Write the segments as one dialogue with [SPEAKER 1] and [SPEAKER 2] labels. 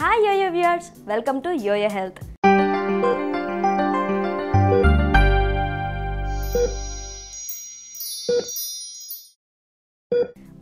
[SPEAKER 1] Hi yoyo viewers welcome to yoyo health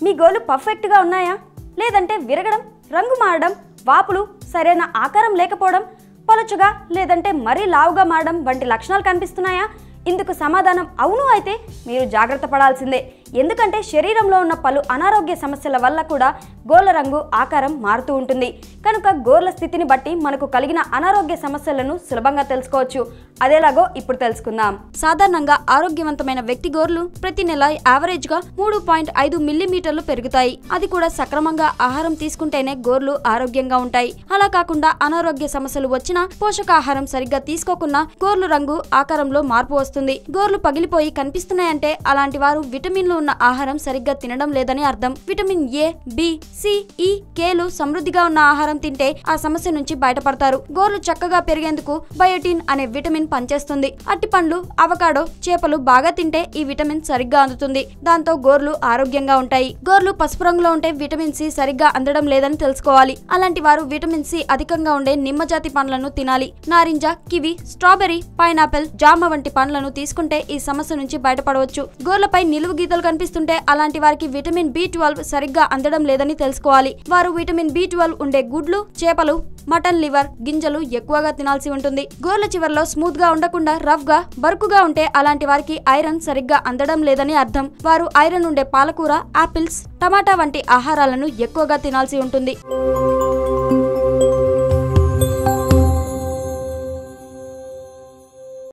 [SPEAKER 1] మీ గోలు పర్ఫెక్ట్గా ఉన్నాయా? లేదంటే విరగడం రంగు మారడం వాపులు సరైన ఆకారం లేకపోవడం పలుచుగా లేదంటే మరీ లావుగా మారడం వంటి లక్షణాలు కనిపిస్తున్నాయా? ఇందుకు సమాధానం అవును అయితే మీరు జాగ్రత్త పడాల్సిందే. ఎందుకంటే శరీరంలో ఉన్న పలు అనారోగ్య సమస్యల వల్ల కూడా గోర్ల రంగు ఆకారం మారుతూ ఉంటుంది. కనుక గోర్ల స్థితిని బట్టి మనకు కలిగిన అనారోగ్య సమస్యలను సులభంగా తెలుసుకోవచ్చు. అదేలాగో ఇప్పుడు తెలుసుకుందాం. సాధారణంగా ఆరోగ్యవంతమైన వ్యక్తి గోర్లు ప్రతి నెల యావరేజ్గా మూడు పాయింట్ ఐదు మిల్లీమీటర్లు పెరుగుతాయి. అది కూడా సక్రమంగా ఆహారం తీసుకుంటేనే గోర్లు ఆరోగ్యంగా ఉంటాయి. అలా కాకుండా అనారోగ్య సమస్యలు వచ్చినా పోషకాహారం సరిగ్గా తీసుకోకుండా గోర్లు రంగు ఆకారంలో మార్పు వస్తుంది. గోర్లు పగిలిపోయి కనిపిస్తున్నాయంటే అలాంటి వారు విటమిన్లు ఉన్న ఆహారం సరిగ్గా తినడం లేదని అర్థం. విటమిన్ ఏ బి సి ఈ కేలు సమృద్ధిగా ఉన్న ఆహారం తింటే ఆ సమస్య నుంచి బయటపడతారు. గోర్లు చక్కగా పెరిగేందుకు బయోటిన్ అనే విటమిన్ పనిచేస్తుంది. అట్టి పండ్లు అవకాడో చేపలు బాగా తింటే ఈ విటమిన్ సరిగ్గా అందుతుంది. దాంతో గోర్లు ఆరోగ్యంగా ఉంటాయి. గోర్లు పసుపు రంగులో ఉంటే విటమిన్ సి సరిగ్గా అందడం లేదని తెలుసుకోవాలి. అలాంటి వారు విటమిన్ సి అధికంగా ఉండే నిమ్మజాతి పండ్లను తినాలి. నారింజ కివి స్ట్రాబెర్రీ పైనాపిల్ జామ వంటి పండ్లను తీసుకుంటే ఈ సమస్య నుంచి బయటపడవచ్చు. గోర్లపై నిలువు గీతలు కనిపిస్తుంటే అలాంటి వారికి విటమిన్ బి ట్వెల్వ్ సరిగ్గా అందడం లేదని తెలుసుకోవాలి. వారు విటమిన్ బి ట్వెల్వ్ ఉండే గుడ్లు చేపలు మటన్ లివర్ గింజలు ఎక్కువగా తినాల్సి ఉంటుంది. గోర్ల చివరిలో స్మూత్గా ఉండకుండా రఫ్గా బరుకుగా ఉంటే అలాంటి వారికి ఐరన్ సరిగ్గా అందడం లేదని అర్థం. వారు ఐరన్ ఉండే పాలకూర ఆపిల్స్ టమాటా వంటి ఆహారాలను ఎక్కువగా తినాల్సి ఉంటుంది.